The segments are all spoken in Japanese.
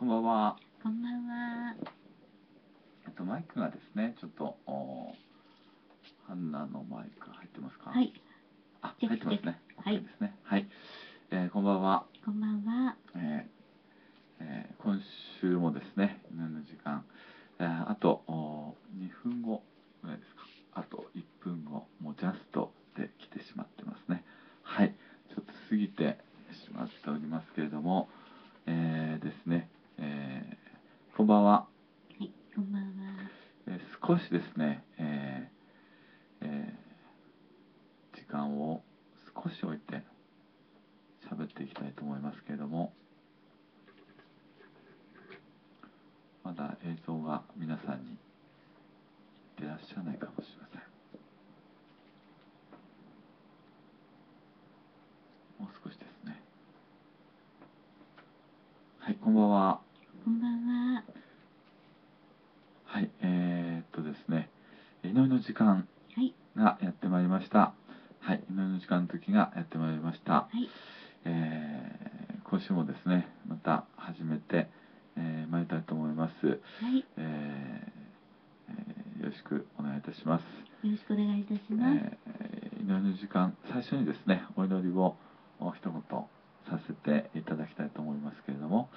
こんばんは。こんばんは。えっと、マイクがですね、ちょっと、おハンナのマイク入ってますか？はい。あ、入ってますね。はいですね。はい。えーこんばんは。こんばんは。えーえー今週もですね、犬の時間、えーあとお2分後ぐらいですか。あと1分後、もうジャストで来てしまってますね。はい。ちょっと過ぎてしまっておりますけれども、えーですね、えーこんばんは。はい。こんばんは。えー少しですね、えーえー時間を少し置いて喋っていきたいと思いますけれどもまだ映像が皆さんにいってらっしゃらないかもしれませんもう少しですねはいこんばんはこんばんは。はい、えー、っとですね、祈りの時間はい。がやってまいりました。はい、祈りの時がやってまいりました。はい。えー今週もですね、また始めて、えー参りたいと思います。はい。えーえーよろしくお願いいたします。よろしくお願いいたします。えー祈りの時間、最初にですね、お祈りをお一言させていただきたいと思いますけれども、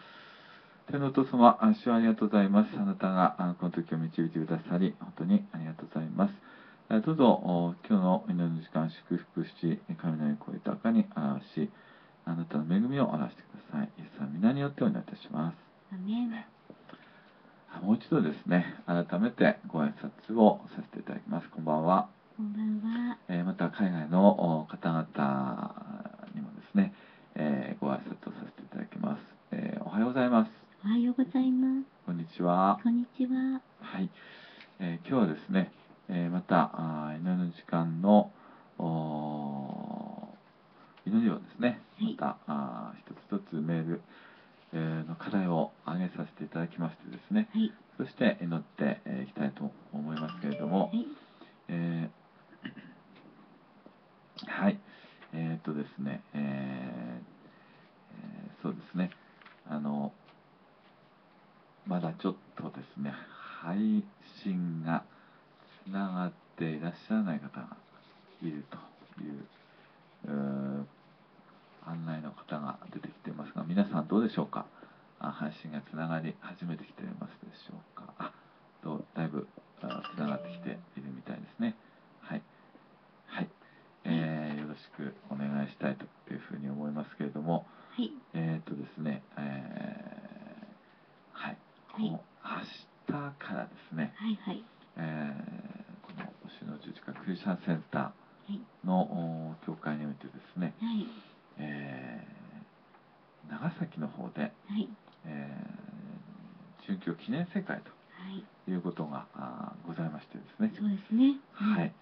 天のお父様、あ主はありがとうございます。あなたがあこの時を導いてくださり、本当にありがとうございます。えーどうぞ、お今日の祈りの時間、祝福し、神の声豊かに表し、あなたの恵みを表してください。イエス様皆によってお祈りいたします。アメン。あもう一度ですね、改めてご挨拶をさせていただきます。こんばんは。こんばんは。えーまた海外のお方々にもですね、えーご挨拶をさせていただきます、えーおはようございます。おはようございます。こんにちは。こんにちは。はい、えー今日はですね、えーまたあー祈りの時間の祈りをですね、はいまたあー一つ一つメール、えーの課題を挙げさせていただきましてですね、はい。そして祈ってえーいきたいと思いますけれども、はい。えー はい、えーっとですね、えーえーそうですね、あの、まだちょっとですね、配信がつながっていらっしゃらない方がいるという、うー案内の方が出てきていますが、皆さんどうでしょうか？あ配信がつながり始めてきていますでしょうか？あどうだいぶあつながってきているみたいですね。はい。はい。えーよろしくお願いしたいというふうに思いますけれども、はい。えっ、とですね、えーはい。こはいの明日からですね、はい。はい。えーこの星の十字架クリスチャンセンタはい。ーのお教会においてですね、はい。えー長崎の方で、はい。えー殉教記念世会はい。ということがあーございましてですね、そうですね。はい。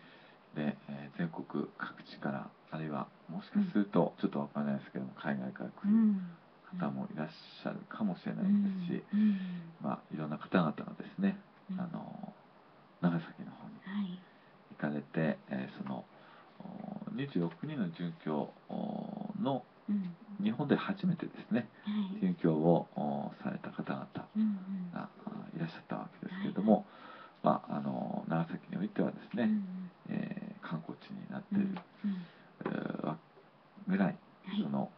で、えー全国各地から、あるいはもしかすると、ちょっとわからないですけども、海外から来るうん。方もいらっしゃるかもしれうないですし、ん。うん。まあ、いろんな方々がですね、うんあの、長崎の方にはい。行かれて、えーその、お26人の殉教おの、うん。日本で初めてですね、はい。殉教をおされた方々。があいらっしゃったわけですけれども、まあ、あの長崎においてはですね、うん。えー観光地になってうん。いるうん。えーわぐらい、はいその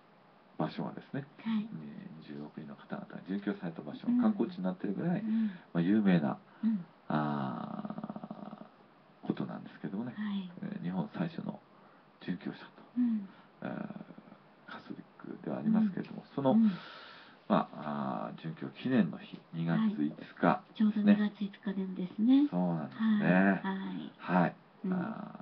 場所がですね、はい。えー26人の方々が殉教された場所うんが観光地になっているぐらい、うん。まあ、有名なうん。あーことなんですけどもね、はい。えー日本最初の殉教者と、うん。えーカソリックではありますけれども、その、うんまあ、あー殉教記念の日2月5日ちょうど2ですね、月5日でですね。そうなんですはい。ね。はい。はい、うんあ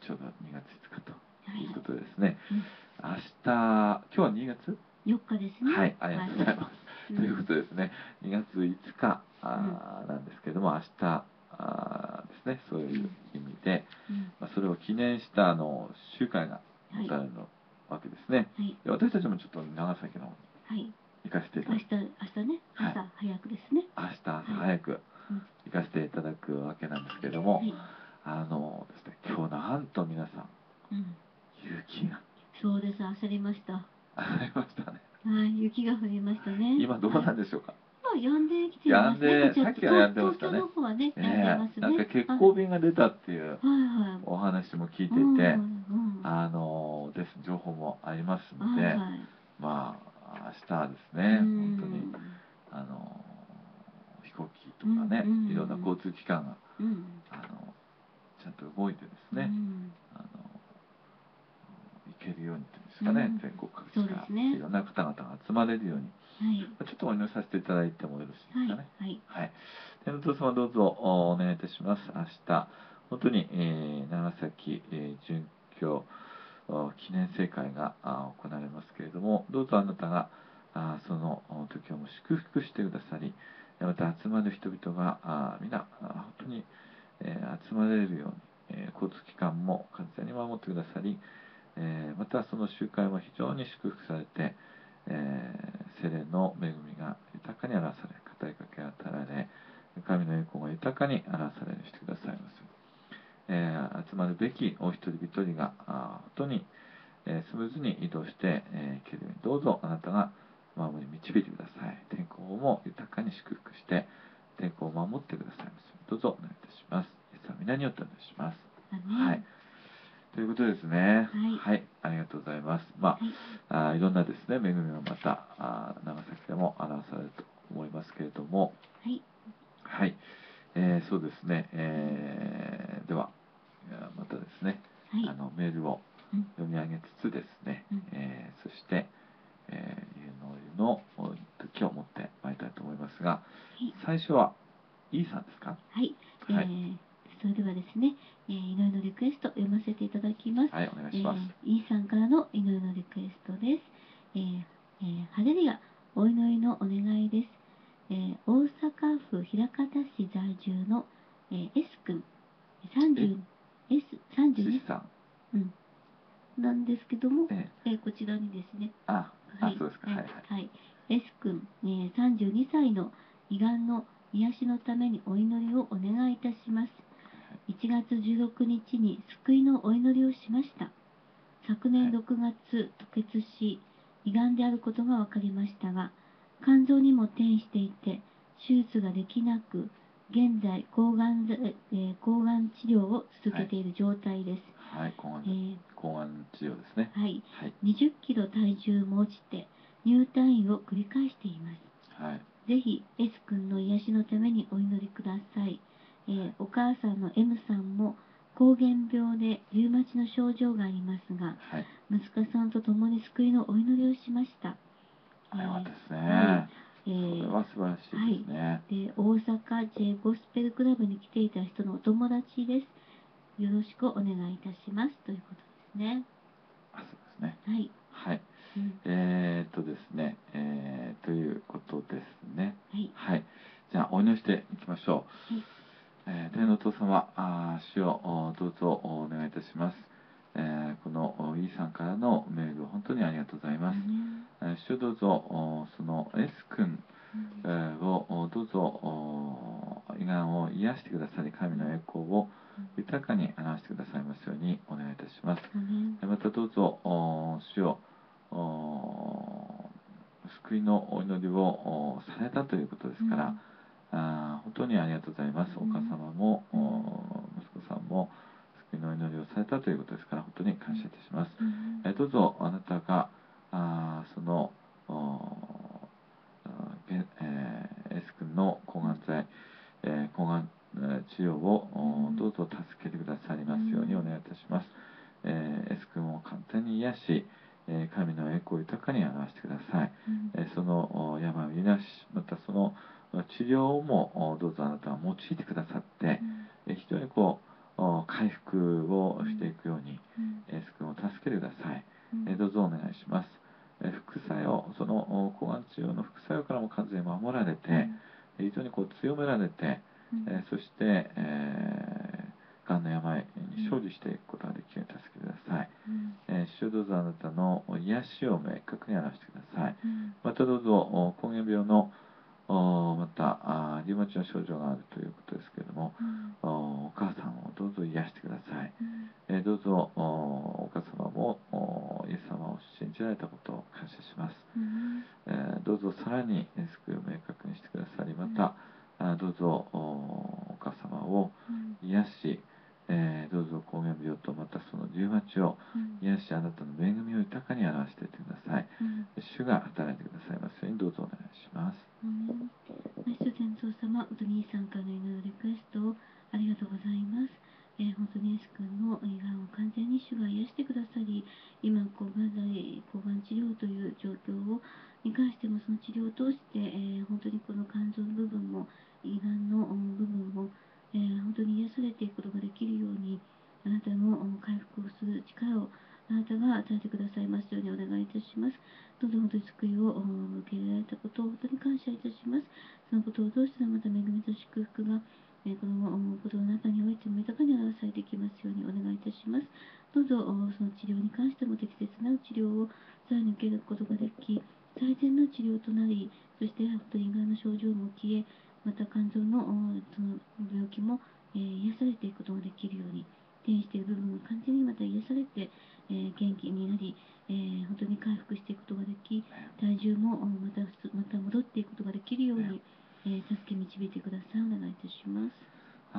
ーちょうど2月5日とはいいうことでですね、うん明日、今日は2月4日ですね。はい、ありがとうございます。うんということでですね、2月5日あーなんですけれども、明日あーですね、そういう意味で、うんまあ、それを記念したあの集会がはい持たれるのわけですね。はい。で私たちもちょっと長崎の方にはい。行かせていただ明日、明日ね、はい朝早くですね。明日朝早くうん行かせていただくわけなんですけれども、はい。あのですね、今日なんと皆さん、うん。雪がそうです、焦りました。ありましたね。はい、雪が降りましたね。今どうなんででしょうか。止んできてますね。止んでこちらさっきはやんでましたね東京の方はね、やんでねますね。なんか血行便が出たっていうはいはい。お話も聞いていて、うんうんあのです情報もありますので、はいはい。まあ明日はですね、うん本当にあの飛行機とかね、うんうんいろんな交通機関がうん。あのちゃんと動いてですね、うんあの行けるようにというんですかね、うん全国各そう地から、ですねいろんな方々が集まれるように、はい。まあちょっとお祈りさせていただいてもよろしいですかね。はい。はい。天皇様どうぞお願いいたします。明日、本当に、えー長崎、えー准教記念聖会が行われますけれども、どうぞあなたがあその時をも祝福してくださり、また集まる人々が皆本当に、えー集まれるように、え交通機関も完全に守ってくださり、えまたその集会も非常に祝福されて、えー精霊の恵みが豊かに表され、語りかけ与えられ、神の栄光が豊かに表されるようにしてくださいます。えー集まるべきお一人一人があ本当に、えースムーズに移動して、えー行けるようにどうぞあなたが守り導いてください。天候も豊かに祝福して天候を守ってくださいます。どうぞお願いいたします。イエス様皆によってお願いします。はい。ということですね。はい。ありがとうございます。まあはい。あーいろんなですね恵みがまたあー長崎でも表されると思いますけれども。はい。はい、えーそうですね、えーでは、またですね、はい。あのメールをうん読み上げつつですね、うんえーそして、えー、家の湯のお時を持ってまいりたいと思いますが、はい。最初は、イーさんですか？はい。えはいーそれではですね、えー祈りのリクエスト読ませていただきます。はい、お願いします。えー、イーさんからの祈りのリクエストです。えーえーハレルヤ、お祈りのお願いです。えー大阪府枚方市在住の、えー S 君、30 S 32シシさん、うん、なんですけども、ええ。ーこちらにですね、ーあ、あ、そうですか、はい、はい。はい。S 君、えー32歳の胃がんの癒しのためにお祈りをお願いいたします。1月16日に救いのお祈りをしました。昨年6月、吐血し、胃がんであることが分かりましたが、肝臓にも転移していて、手術ができなく、現在抗がんざ、えー抗がん治療を続けている状態です。はい、抗がんえー抗がん治療ですね。はい。はい、20キロ体重も落ちて、入退院を繰り返しています。はい、ぜひ S 君の癒しのためにお祈りください。えーお母さんの M さんも膠原病でリウマチの症状がありますが、はい。息子さんと共に救いのお祈りをしました。あよかったですね。はいえそれーは素晴らしいですね。で大阪 J ゴスペルクラブに来ていた人のお友達です。よろしくお願いいたします。ということですね。あ、そうですね。はい。はい。うんえー、っとですね、えー、ということですね。はい。はい。じゃあ、お祈りしていきましょう。はいえー天のお父様、あー主をおどうぞお願いいたします。えーこのおイーさんからのメール、本当にありがとうございます。えーどうぞおその S 君、えーをおどうぞお胃がんを癒してくださり、神の栄光を豊かに表してくださいますようにお願いいたします。うんまたどうぞお主をお救いのお祈りをおされたということですから、あー本当にありがとうございます。おうん母様も、息子さんも救いのお祈りをされたということですから、本当に感謝いたします。うんえーどうぞあなたがあーそのえー S 君の抗がん剤、えー抗がんえー治療をどうぞ助けてくださりますようにお願いいたします。えー S 君を完全に癒し、えー神の栄光を豊かに表してください。うんえーそのお病を癒し、またそのお治療もおどうぞあなたは用いてくださって、えー非常にこうお回復をしていくように、うんエース君を助けてください。うんえーどうぞお願いします。えー副作用、そのお抗がん治療の副作用からも完全に守られて、えー非常にこう強められて、うんえーそして、えー、がんの病に勝利していくことができるように助けてください。うんえー主どうぞあなたのお癒しを明確に表してください。うんまたどうぞお膠原病のまたあリウマチの症状があるということですけれども、うん、お母さんをどうぞ癒してください、うん、えー、どうぞおお母様もおイエス様を信じられたことを感謝します、うん、えー、どうぞさらに救いを明確にしてくださりまた、うん、あどうぞおお母様を癒し、えー、どうぞ膠原病とまたそのリウマチを癒しあなたの恵みを豊かに表していってください、主が働いてた戻っていくことができるように、えー助け導いてください。お願いいたします。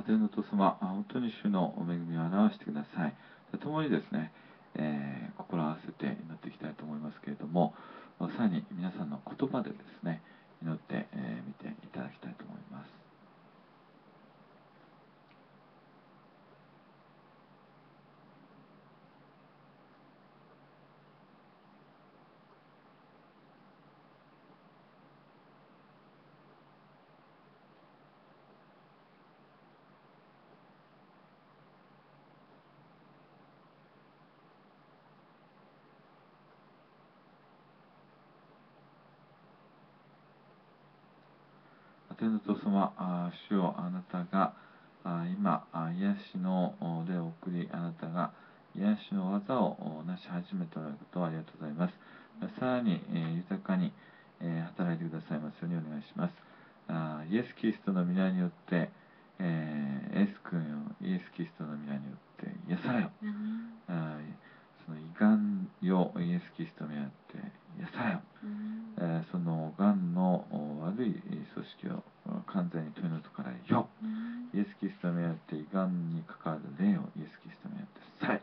天のお父様、あ本当に主の恵みを表してください。とともにですね、えー心を合わせて祈っていきたいと思いますけれども、さらに皆さんの言葉でですね、祈ってみ、えー見ていただきたいと思います。天のお父様、あ主よあなたがあ今あ癒しのお霊を送り、あなたが癒しの技をおなし始めておられることをありがとうございます。さらに、えー豊かに、えー働いてくださいますようにお願いします。あイエス・キリストの皆によって、えーエース君よ、イエス・キリストの皆によって癒されよ。あその胃がんよ、イエス・キリストによって癒されよ。えーそのがんのお悪い組織をお完全に取り除かれよ。イエス・キリストによって胃がんに関わる霊をイエス・キリストによってさえ。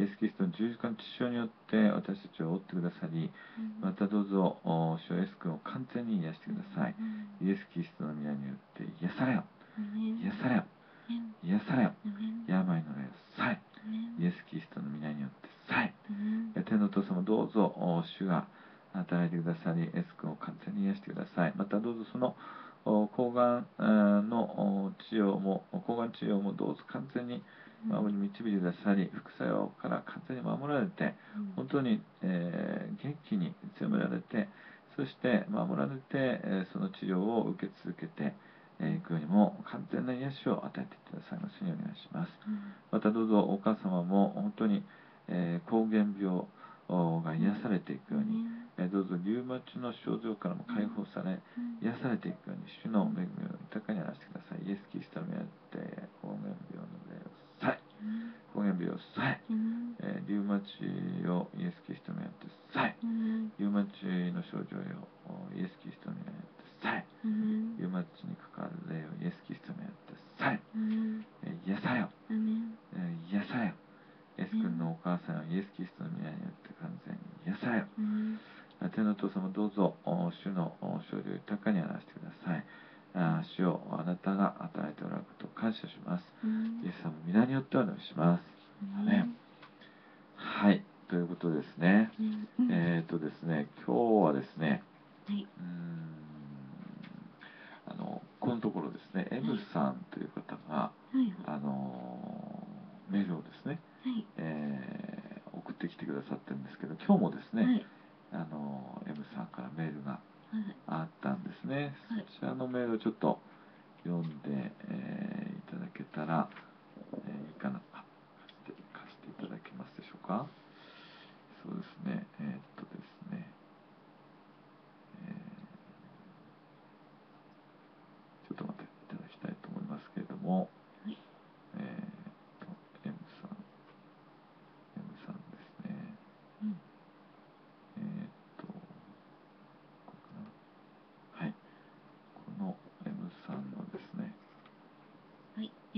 イエス・キリストの十字架の血潮によって私たちを追ってくださり、またどうぞ、お主よイエス君を完全に癒してください。イエス・キリストの皆によって癒されよ。癒されよ。癒されよ。病の霊をさえ。イエス・キリストの皆によってさえ。天のお父様どうぞお主が働いてくださり、エス君を完全に癒してください。またどうぞそのお抗がんえーのお治療も、抗がん治療もどうぞ完全に守り導いてくださり、副作用から完全に守られて、本当に、えー元気に強められて、そして守られて、えーその治療を受け続けてえーいくようにも完全な癒しを与えてくださいますようにお願いします。またどうぞお母様も本当に、えー膠原病おが癒されていくように、えーどうぞリウマチの症状からも解放され、癒されていくように主の恵みを豊かに表してください。イエス・キリストによって膠原病の霊をさえ、膠原病をさえ、えーリウマチをイエス・キリストによってさえ、リウマチの症状をおイエス・キリストの皆によってさえ、リウマチに関わる霊をイエス・キリストの皆によってさえ、えー癒されよ、えー癒されよ。イエス君のお母さんはイエス・キリストの皆によって完全に癒されよ。天のお父様どうぞお主のお勝利を豊かに表してください。あ主よあなたが与えておられることを感謝します。イエス様の皆によってお願いします。アメンはい、ということですね。えっ、とですね、今日はですね、はい。うーんあのこのところですね、M さんという方が、はい。あのメールをですね、はい。えー送ってきてくださってるんですけど、今日もですね、はい。あの M さんからメールがはい。あったんですね。はいそちらのメールをちょっと読んで、えーいただけたら、えーいいかな。あ貸して貸していただけますでしょうか。そうですね。えーっとですね。えーちょっと待っていただきたいと思いますけれども、はい。えーっと M さん M さんですね。うん。えーっと、これかな。はい。この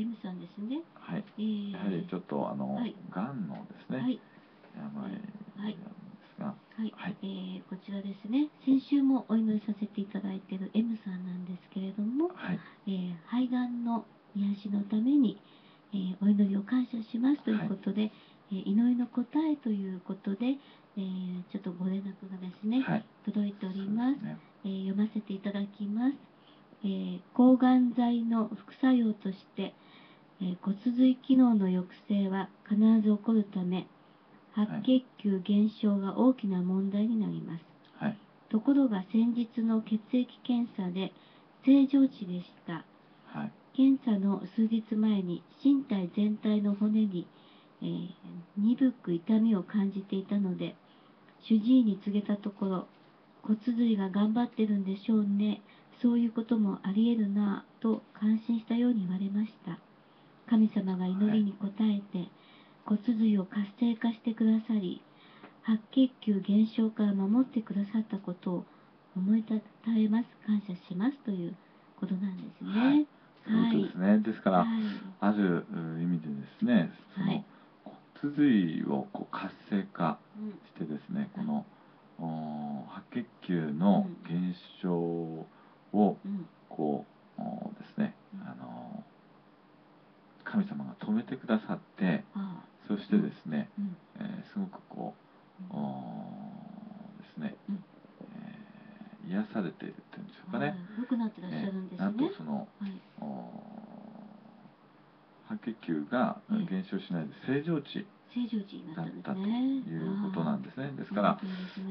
M さんのですね、はい。えー、やはりちょっとあの、はい。がんのですね、はい、病なんですが、はい、はい。えーこちらですね。先週もお祈りさせていただいている M さんなんですけれども、はい。えー肺がんの癒しのために、えーお祈りを感謝しますということで、えー祈りの答えということで、えーちょっとご連絡がですね、はい。届いております。すね。えー読ませていただきます。えー抗がん剤の副作用として、えー骨髄機能の抑制は必ず起こるため、白血球減少が大きな問題になります。はいところが先日の血液検査で正常値でした。はい検査の数日前に身体全体の骨に、えー鈍く痛みを感じていたので主治医に告げたところ骨髄が頑張ってるんでしょうねそういうこともありえるなぁと感心したように言われました神様が祈りに応えて、骨髄を活性化してくださり白血球減少から守ってくださったことを思いたたえます。感謝しますということなんですね。はい。そうですね、ですから、はい。あるう意味でですねその、はい。骨髄をこう活性化うんしてですねこの、お白血球の減少をうん。こうおですねうん。あの神様が止めてくださってそしてですね、うん。えーすごくこううん。おですね、うん。えー癒されているっていうんでしょうかね。はい。良くなってらっしゃるんですね。なんとそのはい。お白血球がうん減少しないで正常値正常値になだったと。いうことなんですね。ですから、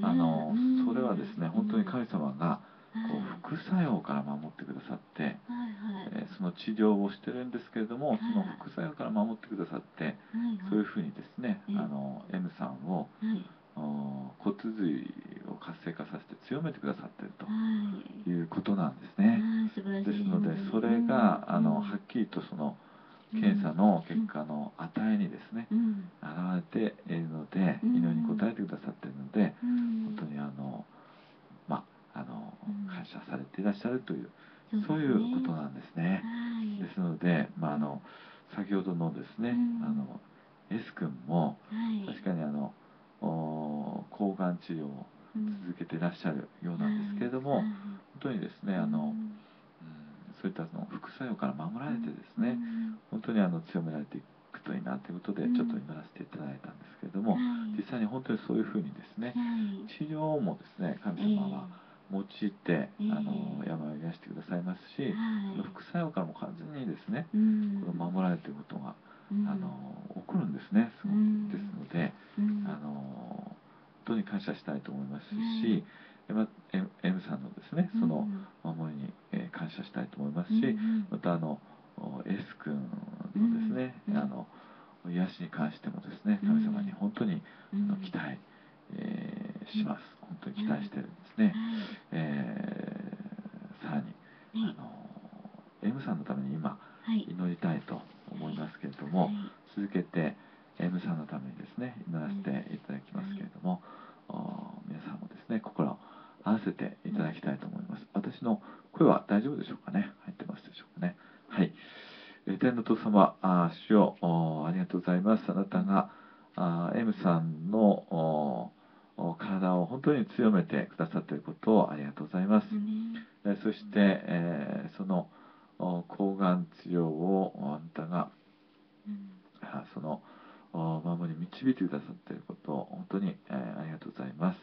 あのうん。それはですね本当に神様がこはう副作用から守ってくださって、えーその治療をしてるんですけれども、はい。その副作用から守ってくださって、はいそういうふうにですね、ええあの M さんを骨髄を活性化させて強めてくださっているはい。ということなんですあね。ですのでそれが、あのはっきりとその検査の結果の値にですね、うん。現れているので、うん。祈りに応えてくださっているので、うん。本当にあのまああのうん。感謝されていらっしゃるという、そういうことなんですね。はい。ですので、まああの先ほどのですね、うん。あの S 君もはい。確かにあのお抗がん治療を続けていらっしゃるようなんですけれども、はい。本当にですねあの、うんそういったの副作用から守られてですね、本当にあの強められていくといいなということでうん。ちょっと祈らせていただいたんですけれども、はい。実際に本当にそういうふうにですねはい。治療もですね神様は用いて、ええ。あの病を癒してくださいますし、はい。副作用からも完全にですね、うん。この守られていることが、うん。あの起こるんですね。すごくうんですので、うん。あの本当に感謝したいと思いますし、はい。エマ M, さんのですねそのうん守りに、えー感謝したいと思いますし、うんまたあのお S 君のですね、うんあの癒しに関してもですねうん神様に本当に、うん。あの期待、えーします。本当に期待してる。んですね、えーさらに、はい。あの M さんのために今はい。祈りたいと思いますけれども、はい。続けて M さんのためにですね祈らせていただきますけれども、お皆さんもですね心を合わせていただきたいと思います。私の声は大丈夫でしょうかね？入ってますでしょうかね？はい。えー天のお父様あー主よおありがとうございます。あなたがあー M さんの体を本当に強めてくださっていることをありがとうございます、えーそして、えーそのお抗がん治療をあなたがうそのお守り導いてくださっていることを本当に、えーありがとうございます、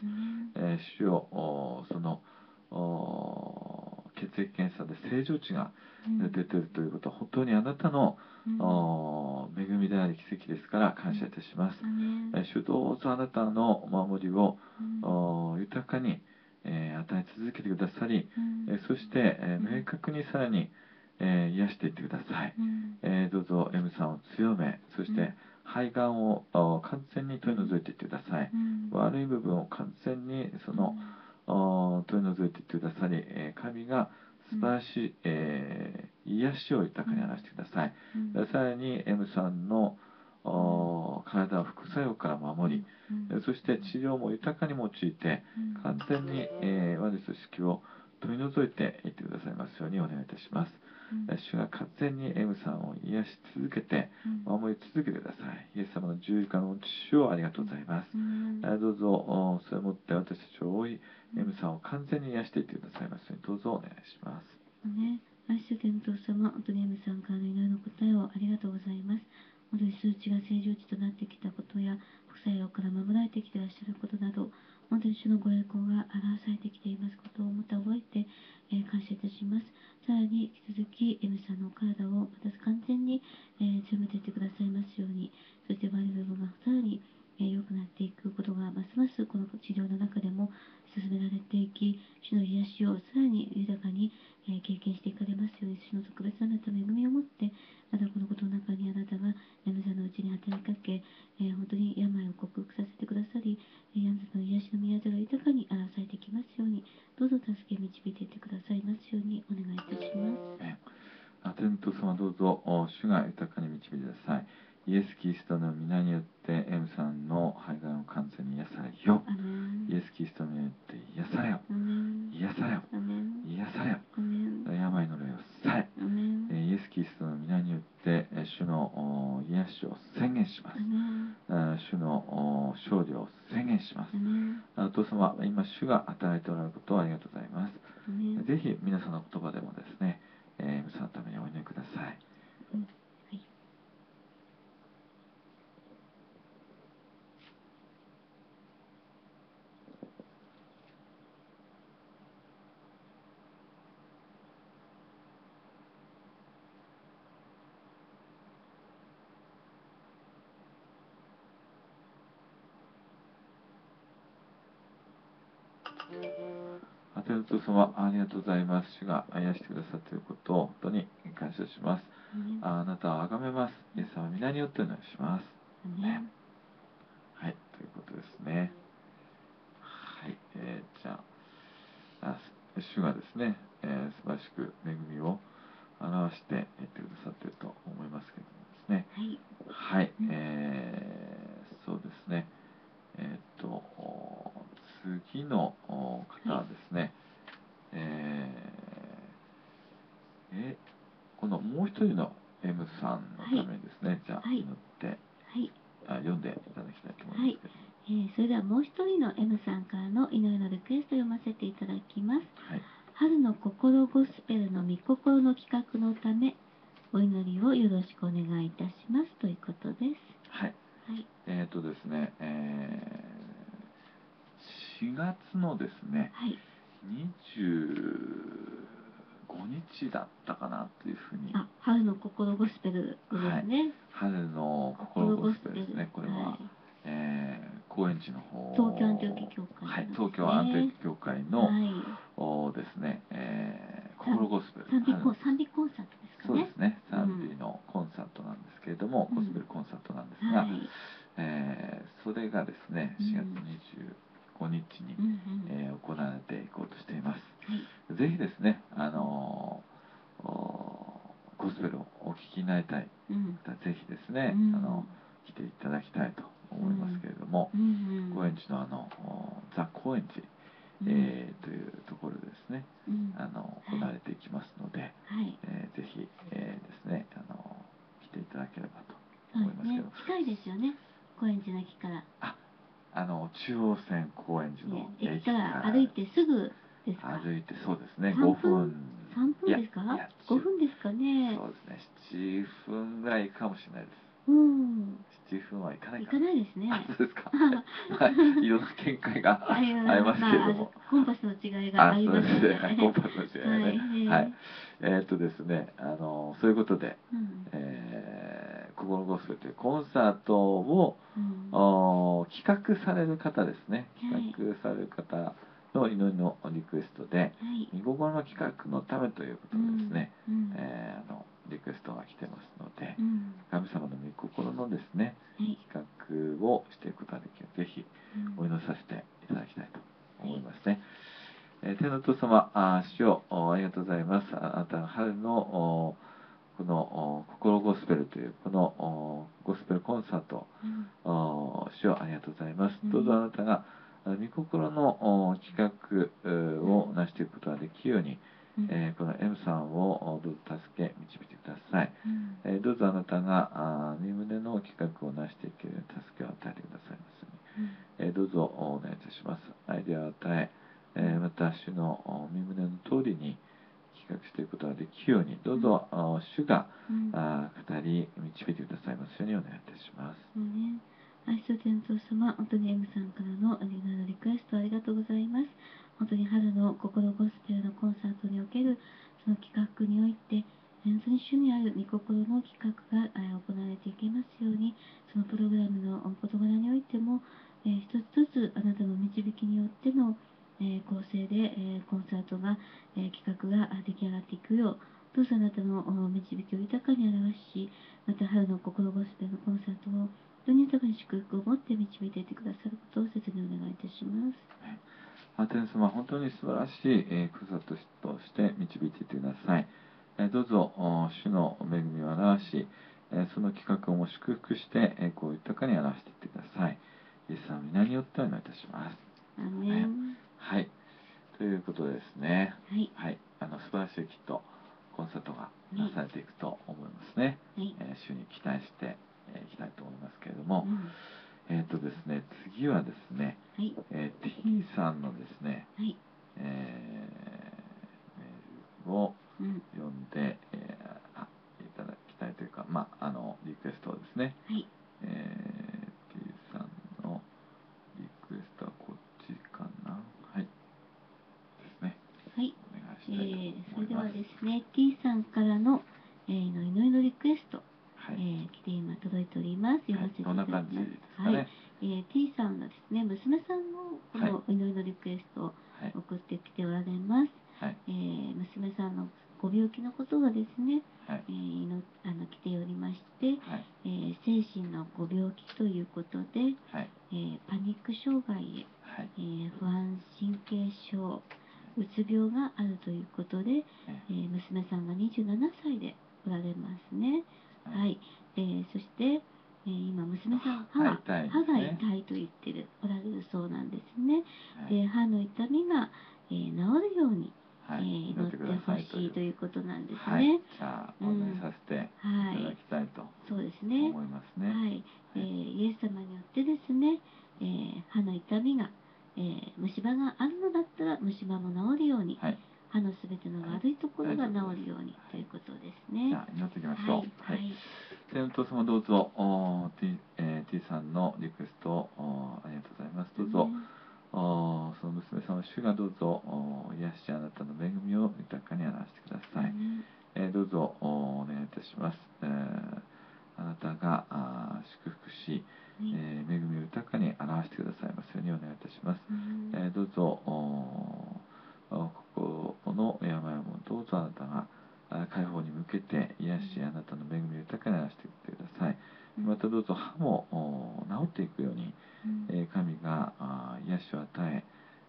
えー主よおそのお血液検査で正常値がうん。出ているということは本当にあなたの恵みであり奇跡ですから感謝いたします、えー主どうぞあなたのお守りを豊かに、えー与え続けてくださり、うん。えーそして、え明確にさらに、えー癒していってください、うん。えーどうぞ M さんを強めそして、うん。肺がんをお完全に取り除いていってください、うん。悪い部分を完全にその、お取り除いていってくださり、えー神が素晴らしい、えー癒しを豊かに表してください、うん。でさらに M さんのお体を副作用から守り、うん。えそして治療も豊かに用いてうん。完全に、えー悪い組織を取り除いていってくださいますようにお願いいたします。うん。主が完全に M さんを癒し続けてうん。守り続けてください。イエス様の十字架の主をありがとうございます。どうぞおそれをもって私たちを覆い M さんを完全に癒していってくださいます。ようにどうぞお願いします。ね、愛する天父様、本当に M さんからの祈りの答えをありがとうございます。本当に数値が正常値となってきたことや、副作用から守られてきていらっしゃることなど、本当に主のご栄光が表されてきていますことをまた覚えて、えー感謝いたします。さらに引き続き M さんのお体をまた完全に、えー強めていってくださいますように、そして周りの部分がさらに、えーくなっていくことがますますこの治療の中でも進められていき、主の癒しをさらに豊かに、え経験していかれますように、主の特別なた恵みを持って、またこのことの中にあなたがヤムザのうちに働きかけ、え本当に病を克服させてくださり、えーヤムザの癒しの宮座が豊かに表されてきますように、どうぞ助け導いていってくださいますようにお願いいたします。アテント様どうぞ主が豊かに導いてくださいイエス・キリストの皆によって M さんの肺がんを完全に癒されよ。イエス・キリストの皆によって癒されよ。癒されよ。癒されよ。病の霊をさえ。イエス・キリストの皆によってえー主のお癒しを宣言します。主のお勝利を宣言します。お父様今主が与えておられることをありがとうございます。ぜひ皆さんの言葉でもですね、えー、皆さんのためにお祈りくださいうんはい。アテルト様ありがとうございます主が癒してくださっていることを本当に感謝します。ああなたを崇めますイエス様の皆によってお願いしますアメン。はいということですねはい、えーじゃああ主がですね、えー素晴らしく恵みを表していってくださっていると思いますけれどもですねはい。はい、うんえーそうですね。えーっと、お次のお方はですね、えーえこのもう一人の M さんのためにですね、じゃあ、はい祈ってはい。あ読んでいただきたいと思いますけどえーそれではもう一人の M さんからの祈りのリクエストを読ませていただきます。はい、春の心ゴスペルの御心の企画のため、お祈りをよろしくお願いいたしますということです。はい、はい。えーっとですね、えー4月のですね、はい。25日だったかなというふうに。あ、春の心ゴスペルですね。春の心ゴスペルですね。これは、はいえー高円寺の方東京アンテオキ教会はい、ですね東京アンテオキ教会の、はい。おですね、えー心ゴスペル。賛美コン春賛美コンサートですかね。そうですね。うん賛美のコンサートなんですけれども、うんゴスペルコンサートなんですが、はい。えーそれがですね、うん4月25日に、うんうん。えー行われていこうとしています。はい。ぜひですね、あのーおゴスペルをお聞きになりたいうん。方、ぜひですね、うんあの来ていただきたいと思いますけれども、うんうん。高円寺のあのおザ・高円寺、うんえーというところでですね、うん。あの行われていきますので、はい。えーぜひ、えーですねあの来ていただければとそう思いますけど、。ですね近いですよね。高円寺の駅から。ああの中央線高円寺のね、駅から歩いてすぐですか。歩いてそうですね3 5分分三分ですかいやいや？五分ですかね。そうですね7分ぐらいかもしれないですうん。7分はいかない行かかないですね。あそうですかはいいろんな見解があありますけれども、まあコンパスの違いがありますので。そうですねコンパスの違いがねはいはいえーっとですねあのそういうことで、うんえー、心ゴスペルというコンサートをうんお企画される方ですねはい企画される方の祈りのリクエストではい。見心の企画のためということでですね、うん。えーあのリクエストが来てますので、うん。神様の御心のですねはい。企画をしていくことができるぜひうんお祈りさせていただきたいと思いますね。えー天のお父様、あー主よおありがとうございます。ああなたの春のおこのお心ゴスペルというこのおゴスペルコンサート、うんありがとうございます。どうぞあなたが御心の企画を成していくことができるように、えー、この M さんをどうぞ助次はですね、はい。えー、T さんのですね、はい。て癒しあなたの恵みを豊かにしてください。またどうぞ歯も治っていくように、え神が癒しを与え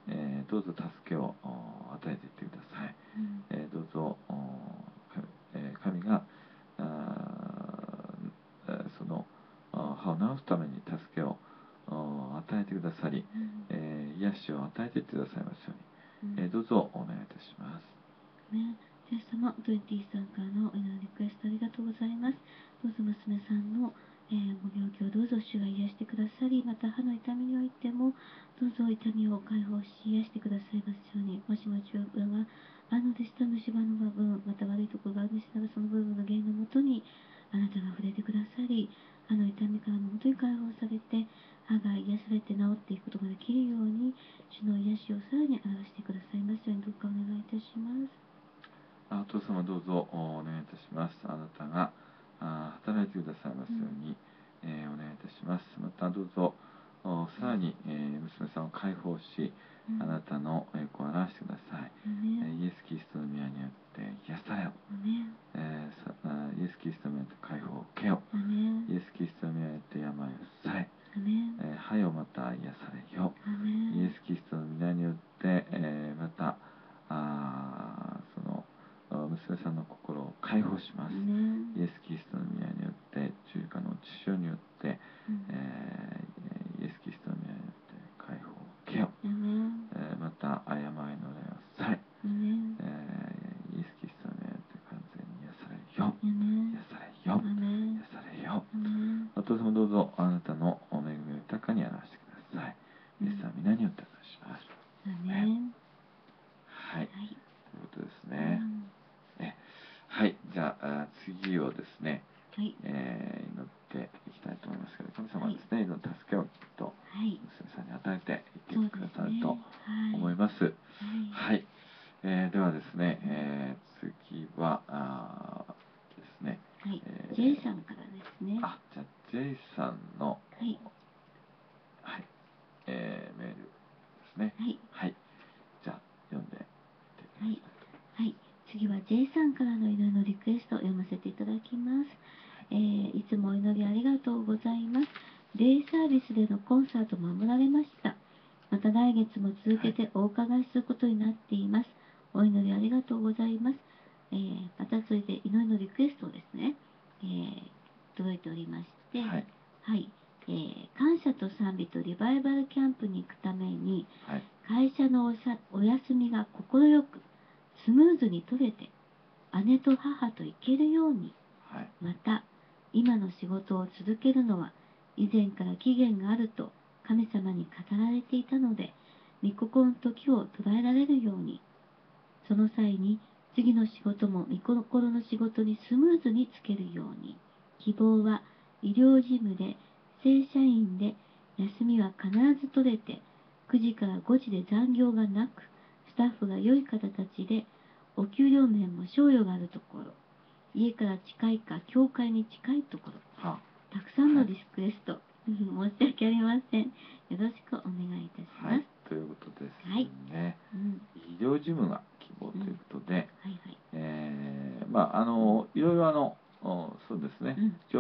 えどうぞ助けを与えていってください、えどうぞ神がその歯を治すために助けを与えてくださり、え癒しを与えていってくださいますように、えどうぞお願いいたします。ね、イエス様、23から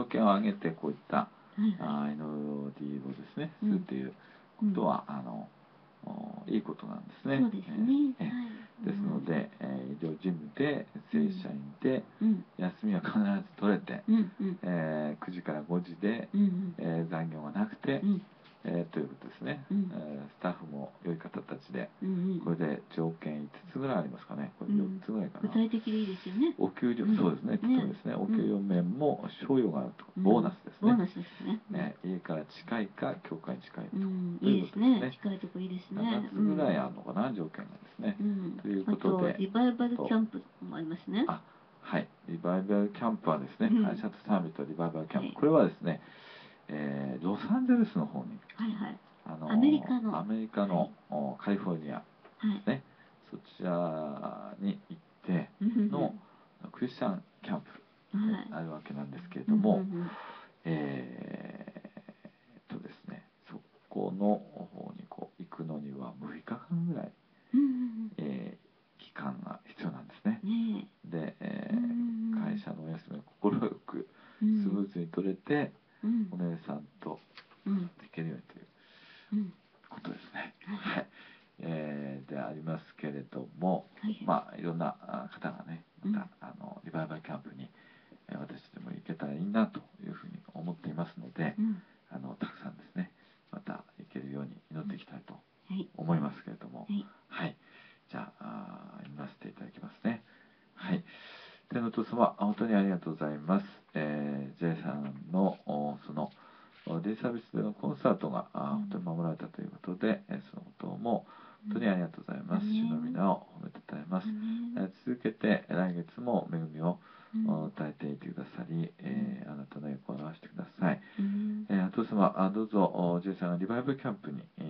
件を挙げてこういった、はいはいあー祈りをですね、すうん。るということは、あの、おいいことなんですね。そうですね、えーえ。ーはい。ですので、えー医療事務で正社員で、うん。休みは必ず取れて、うん。うん。えー9時から5時で、うんうん。えー残業がなくて、うんえーということですね、うん。えースタッフも良い方たちでうんうん。これで条件5つぐらいありますかね。これ4つぐらいかな、具体的でいいですよね。お給料、うん。そうですね。きっとですね、お給料面も賞与があるとか、ボーナスですね。ボーナスですね。ね。家から近いか教会に近いと、いいですね。ね。近いとこいいですね。7つぐらいあるのかな、条件がですね、うん。ということで。リバイバルキャンプもありますね。あはい。リバイバルキャンプはですね、うん。会社とサービスとリバイバルキャンプ、はい。これはですね、えーロサンゼルスの方にはいはい。あのアメリカの。アメリカの、おカリフォルニア。はい。ね、そちらに行ってうんのクリスチャンキャンプはい。あるわけなんですけれども、うんうんうん。えーっとですね、そこの方にこう行くのには6日間ぐらい、えー期間が必要なんですね。う。んねで、えー会社のお休みを快くスムーズに取れて、うんお姉さんとうん行けるようにといううんことですね。はいはい。えーでありますけれども、はいまあいろんなあ方がね、うんまた、あのリバイバルキャンプに、えー私でも行けたらいいなというふうに思っていますので、うんあのたくさんですね、また行けるように祈っていきたいとはい思いますけれども、はいはい。じゃあ、あー読ませていただきますね。はい。天のお父様、本当にありがとうございます。えー、J さんの、おその、おデイサービスでのコンサートが、本当に守られたということで、えーそのことも、本当にありがとうございます。うん主の皆を褒めてたえます。えねー続けて、来月も恵みを与えていてくださり、えーあなたの栄光を表してください。うんえー、お父様、あどうぞ、お J さんがリバイバルキャンプに、え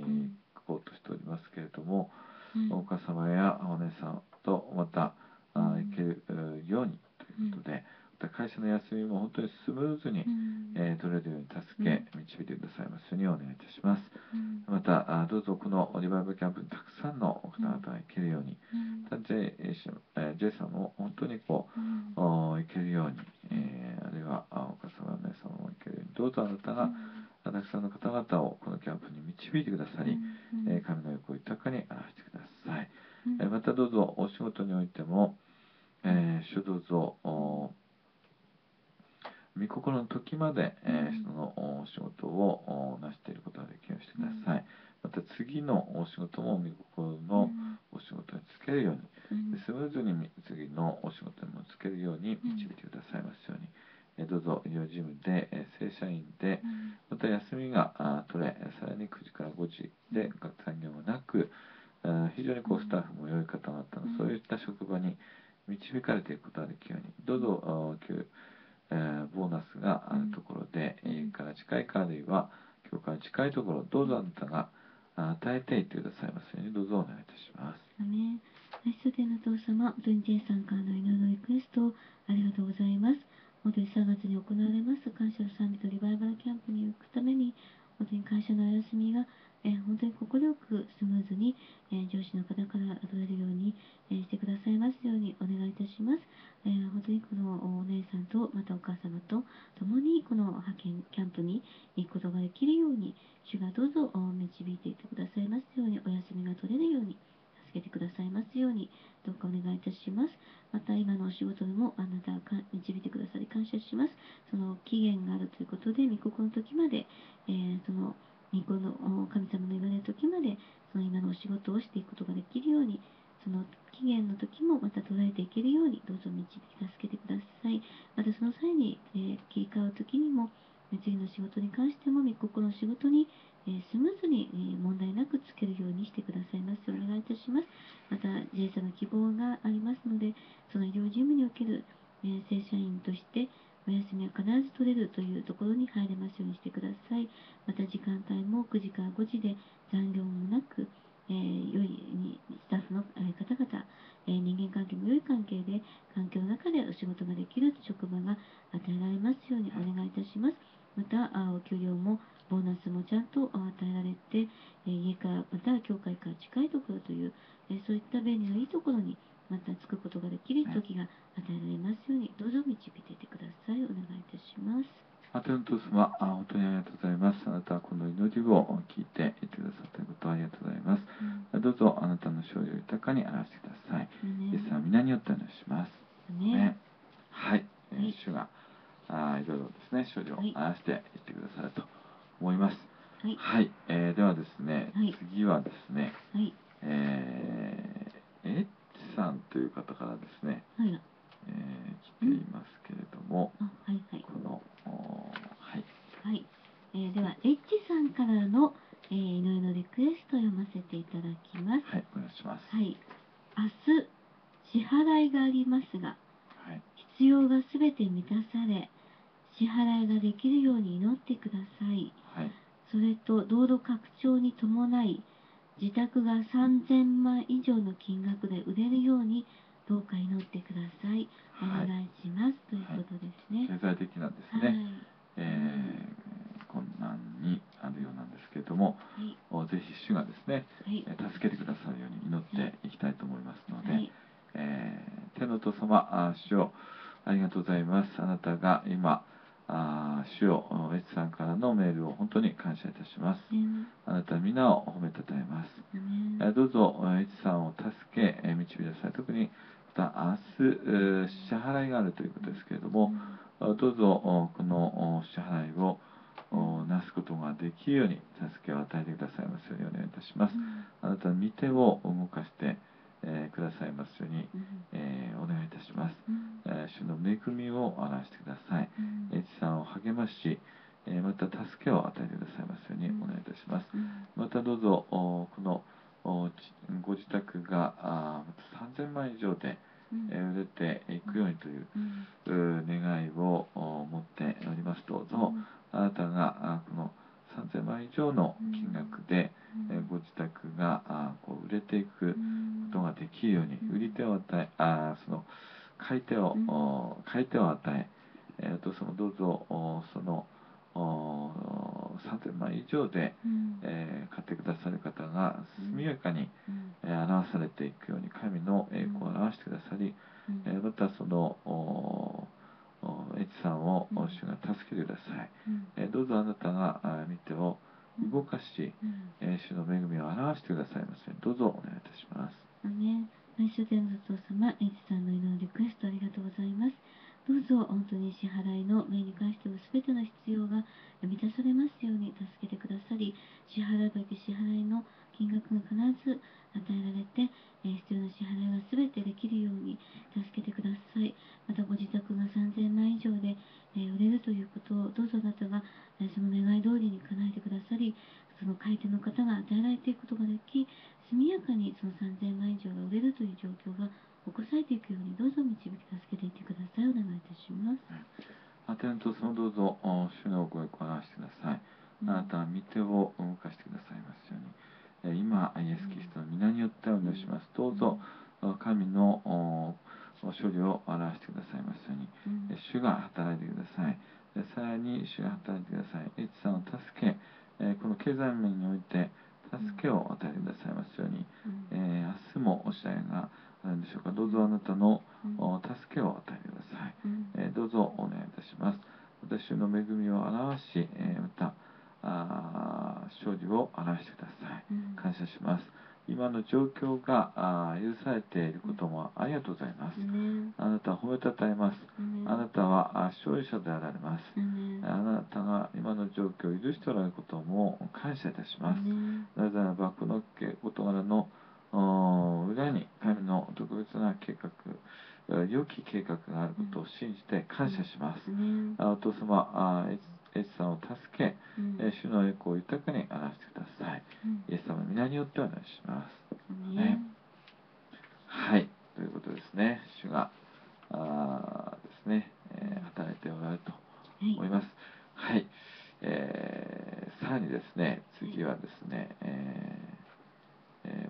きるように主がどうぞ導いていってくださいますようにお休みが取れるように助けてくださいますようにどうかお願いいたします。また今のお仕事でもあなたが導いてくださり感謝します。その期限があるということで御心の時まで、えーその御心の神様の言われる時までその今のお仕事をしていくことができるようにその期限の時もまた捉えていけるようにどうぞ導き助けてください。またその際に、えー切り替わる時にも次の仕事に関しても御心の仕事に、えスムーズに、え問題なくつけるようにしてくださいます。お願いいたします。また J さんの希望がありますのでその医療事務における、え正社員としてお休みは必ず取れるというところに入れますようにしてください。また時間帯も9時から5時で残業もなく、えー良いにスタッフのえ方々、えー人間関係も良い関係で環境の中でお仕事ができる職場が与えられますようにお願いいたします。またあお給料もボーナスもちゃんとあ与えられて、えー家からまたは教会から近いところという、えーそういった便利のいいところにまた着くことができる時が与えられますようにどうぞ導いていってくださいお願いいたしますあての父様あ本当にありがとうございます。あなたはこの祈りを聞いていてくださったことをありがとうございます。どうぞあなたの勝利を豊かに表してください。イエス様皆によってお願いします。ねね、はい、えい主があーいろいろですね勝利をはい。表していってくださると思います。はい。はい、えーではですね、はい。次はですね、はい。えー、エッチさんという方からですね、はい。えー来ていますけれども、あはいはい。このおはい。はい、えーではエッチさんからの、えー、祈りのリクエストを読ませていただきます。はいお願いします。はい。明日支払いがありますがはい。必要がすべて満たされ支払いができるように祈ってください。はい。それと道路拡張に伴い自宅が3000万以上の金額で売れるようにどうか祈ってください。おはい。願いします、ということですね、経済的なんですはい。ね、えー困難にあるようなんですけれども、はい。おぜひ主がですね、はい。えー助けてくださるように祈っていきたいと思いますので、はい。えー天の父様あ主よありがとうございます。あなたが今あ主よエツさんからのメールを本当に感謝いたします。ねあなたの皆を褒めたたえます。どうぞ、エチさんを助け、えー導き出さい。特に、また明日、えー支払いがあるということですけれども、あどうぞ、おこのお支払いをおなすことができるように、助けを与えてくださいますようにお願いいたします。あなたの御手を動かして、えーくださいますように、うん。えーお願いいたします。うん。えー主の恵みを表してください。うん。エチさんを励まし、えーまた助けを与えてくださいますようにお願いいたします。うん。またどうぞおこのおちご自宅があ3000万以上で、売れていくようにといううん。う願いをお持っております。どうぞあなたがあこの3000万以上の金額で、うん。えーご自宅があこう売れていくうん。ことができるようにうん。売り手を与えあその買い手を、買い手を与ええー、お父様どうぞおそのお3000万以上で、うん。えー買ってくださる方が速やかに、うん。えー表されていくように神の栄光を表してくださり、うん。えーまたそのエチさんを主が助けてください、うん。えーどうぞあなたがあ見てを動かし、うん。えー主の恵みを表してくださいますようにどうぞお願いいたします。アメン内緒天のお父様、エイジさんの祈りリクエストありがとうございます。どうぞ本当に支払いの面に関しても全ての必要が満たされます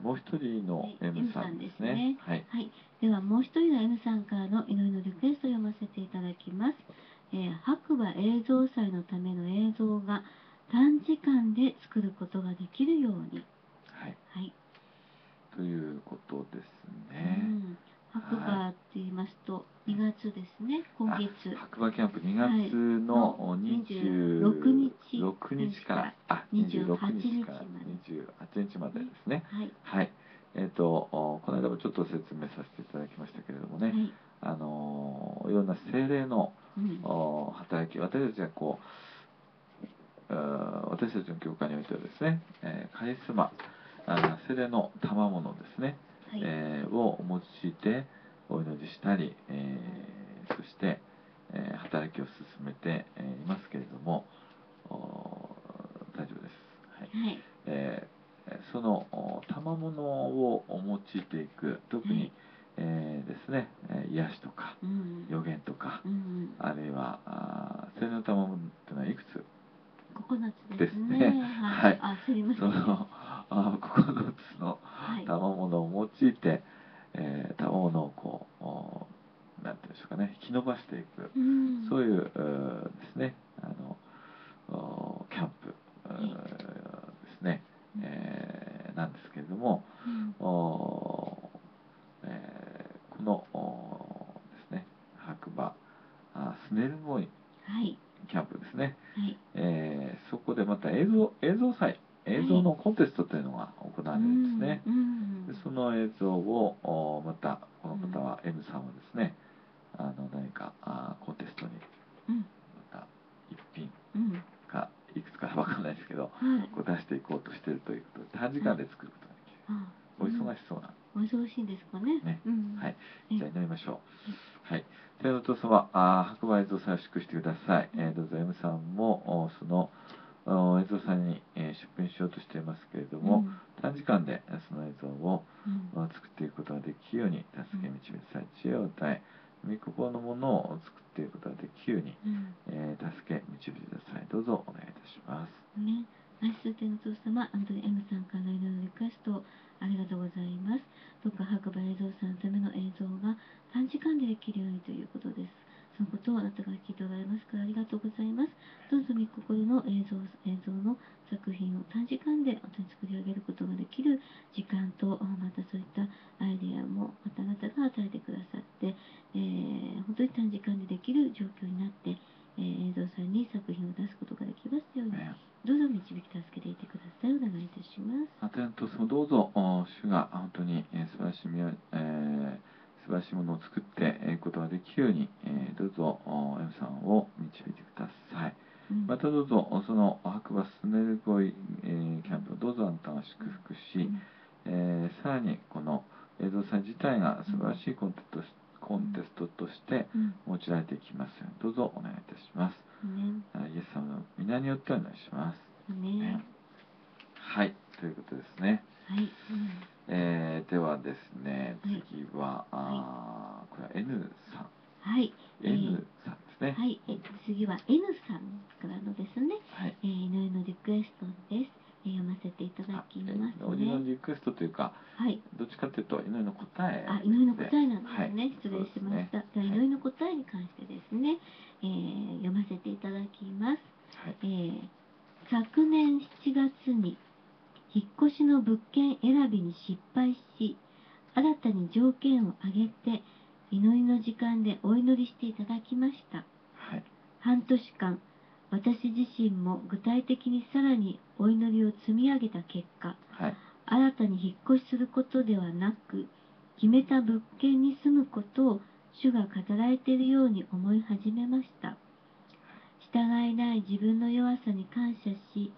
もう一人のはい M さんですね。M はい、はい、ではもう一人の N さんからの祈りのリクエストを読ませていただきます。えー白馬映像祭のための映像が短時間で作ることができるように。はい、はい。ということですうね。ん、白馬って言いますと2月ですね、今月。あ白馬キャンプ2はい月のの26 26日6日から、あ、28 26日から日28日までですね。はい。はい。えっ、と、おこの間もちょっと説明させていただきましたけれどもね、はい。あのーいろんな精霊のうん。お働き、私たちはこう、私たちの教会においてはですね、えーカリスマ、精霊の賜物ですね、はい。えーを用いてお祈りしたり、えーそして、えー働きを進めて、えーいますけれどもお大丈夫です、はいはい。えーそのお賜物を用いていく特に、はいえーですね、えー癒しとかうん。予言とか、うん。あるいはあー精霊の賜物っていうのはいくつ？9つですですね。ねはい。はいあ、すみません。そのあ9つのはい。賜物を用いて、えー、賜物をこうおなんていうんでしょうかね引き伸ばしていく、うん。そういううーですねあのおキャンプですね、えーなんですけれどもうん。お、えーこのおですね白馬あスネルボーイはい。キャンプですね、はい。えーそこでまた映像映像祭映像のコンテストというのが行われるんですね。うん。でその映像をおまたこの方は M さんはですね、あの何かあコンテストにうん。また一品うん。かいくつかわかんないですけどはい。こう出していこうとしているということで短時間で作ることができる、あお忙しそうな、お忙しいんですかね。ね。うん。はい。え。じゃあ祈りましょう。はい。天のお父様あ白馬映像祭を祝してください、えーどうぞ M さんもおそのお映像祭に、えー出品しようとしていますけれども、短時間でその映像をうん。うん。作っていくことができるように助け導さい知恵を与え御心のものを作っていくことができるように、うん。えー助け導いてくださいどうぞお願いいたしますね、愛する天のお父様、本当に M さんからのいろいろリクエストありがとうございます。どうか白馬映像さんのための映像が短時間でできるようにということです。そのことをあなたが聞いておられますからありがとうございます。どうぞ御心の映像映像の作品を短時間で本当に作り上げることができる時間と、またそういったアイデアもまたあなたが与えてくださって、えー本当に短時間でできる状況になって、えー映像さんに作品を出すことができますように。ねどうぞ導き助けていてください。お願いいたします。アテントスもどうぞお主が本当に、えー素晴らしいみ、えー素晴らしいものを作っていくことができるように、えーどうぞお M さんを導いてください。うん。またどうぞその白馬スネルゴイ、えーキャンプをどうぞあなたが祝福し、うん。えーさらにこの映像祭自体が素晴らしいコンテストコンテストとしてうん。用いられていきますようにどうぞお願いいたします。ねあイエス様の皆によってお願いします、ね。はい。ということですね。はい、うんえーではですねはい。次は、あーこれは N さん。はい、えー N さんですね。はい、え次は N さんからのですね、はい。えー、祈りのリクエストです。えー読ませていただきますあおのね。リクエストというかはい、どっちかというと祈りの答えあ、祈りの答えなんですね。はい。失礼しました。そうですね。では祈りの答えに関してですね、えー読ませていただきます。はい。えー昨年7月に引っ越しの物件選びに失敗し新たに条件を挙げて祈りの時間でお祈りしていただきました。はい。半年間私自身も具体的にさらにお祈りを積み上げた結果はい。新たに引っ越しすることではなく決めた物件に住むことを主が語られているように思い始めました。従いない自分の弱さに感謝し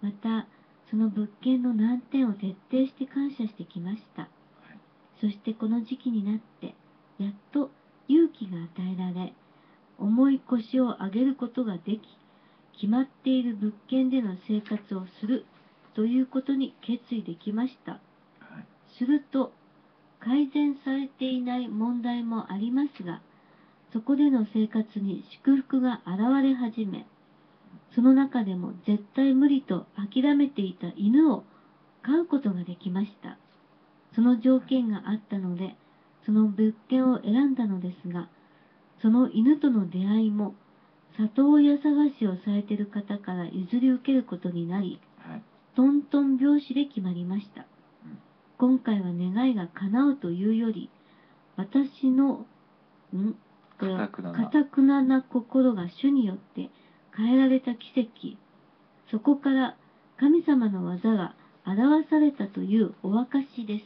またその物件の難点を徹底して感謝してきました。そしてこの時期になってやっと勇気が与えられ重い腰を上げることができ決まっている物件での生活をするということに決意できました。はいすると改善されていない問題もありますがそこでの生活に祝福が現れ始めその中でも絶対無理と諦めていた犬を飼うことができました。その条件があったのでその物件を選んだのですがその犬との出会いも里親探しをされている方から譲り受けることになりはい。トントン拍子で決まりました。うん。今回は願いが叶うというより私のん？これは堅くなな。堅くなな心が主によって変えられた奇跡。そこから神様の技が表されたというお証です。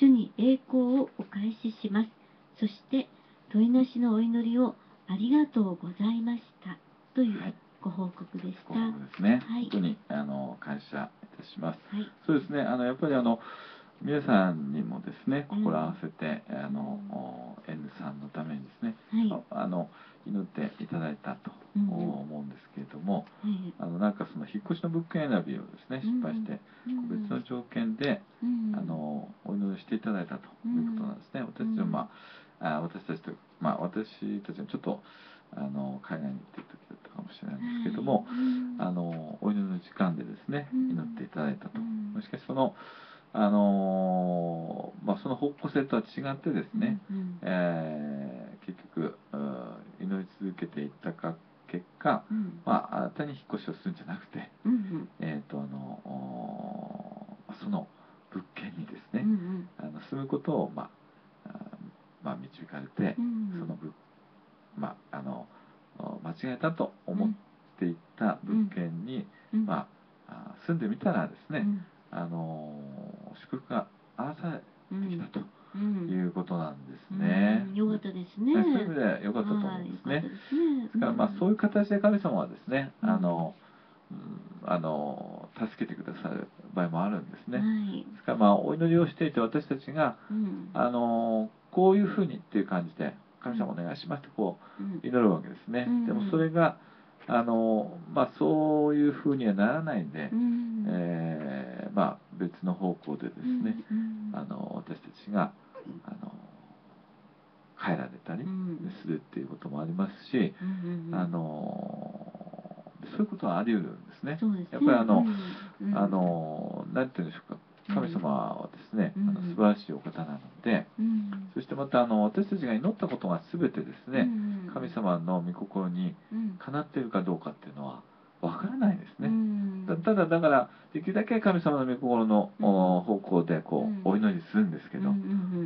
主に栄光をお返しします。そして問いなしのお祈りをありがとうございました。というはいご報告でした、ご報告ですね、はい。本当にあの感謝いたします。はい。そうですね。あのやっぱりあの皆さんにもですねうん心合わせて、あのお N さんのためにですね、はい。ああの祈っていただいたとうん思うんですけれども、はい。あのなんかその引っ越しの物件選びをですね失敗して、うん別の条件で、うんあのお祈りしていただいたということなんですね。私たちはまあ、あ私たちとまあ私たちはちょっとあの海外に行ってる時だったかもしれないんですけれども、うんあのお祈りの時間でですねうん祈っていただいたと。うんしかしそのあのまあその方向性とは違ってですね、うん。えー結局うん祈り続けていったか結果、うん。まあ新たに引っ越しをするんじゃなくて、うんえー、とあのおその物件にですね、うんうん。あの住むことを、まああまあ、導かれて、うんその物、まあ、あのお間違えたと思っていた物件に、うんまあ、あ住んでみたらですね、うん。あの祝福が表されてきたと。うんいうことなんですね。うんよかったですね。そういう意味で良かったと思うんですね。ですねですからまあそういう形で神様はですね、うんあの、うんあの助けてくださる場合もあるんですね。はい。ですからまあお祈りをしていて私たちがうんあのこういうふうにっていう感じで神様お願いしますってこうんう祈るわけですね。うんでもそれがあのまあそういうふうにはならないんで、うんえーまあ別の方向でですね、うんあの私たちがあの変えられたりうん。するっていうこともありますし、あのそういうことはあり得るんですね。すね。やっぱりあの、あのなんていうんでしょうか。神様はですね、うんあの素晴らしいお方なので、うん。そしてまたあの私たちが祈ったことが全てですね、うん。神様の御心にうん。かなっているかどうかっていうのはわからないですね。うんたただだからできるだけ神様の御心の、お方向でこう、うん。お祈りするんですけど、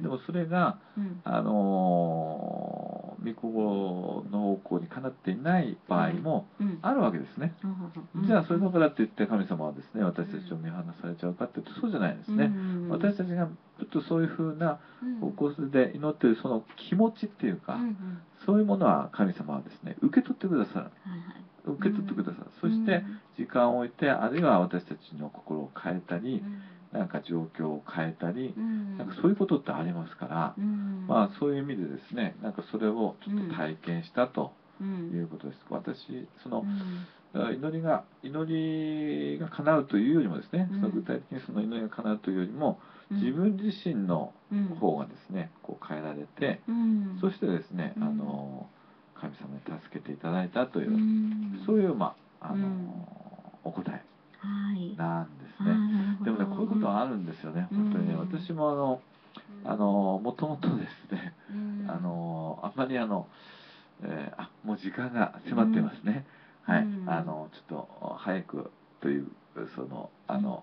でもそれがうん。あのー御心の方向にかなっていない場合もうん。あるわけですね。うんじゃあそれだからって言って神様はですね私たちを見放されちゃうかっていうとそうじゃないですね。うん私たちがちょっとそういうふうなうん。方向で祈っているその気持ちっていうか、そういうものは神様はですね受け取ってくださる。受け取ってくださる、うん。そして時間を置いてあるいは私たちの心を変えたり、うん。なんか状況を変えたり、うん。なんかそういうことってありますから、うん。まあそういう意味でですねなんかそれをちょっと体験したとうん。いうことです。私その、祈りが祈りが叶うというよりもですね、うん。その具体的にその祈りが叶うというよりも、うん。自分自身のうん方がですねこう変えられて、うん。そしてですね、うんあの神様に助けていただいたという、うん。そういうまああの、うん。お答えはい。なんですね。なるほど。でもねこういうことはあるんですよね、本当にねうん私もあのあのもともとですね、うん。あのあんまりあの、えーあもう時間が迫っていますね、はい、うんあのちょっと早くというそのあの、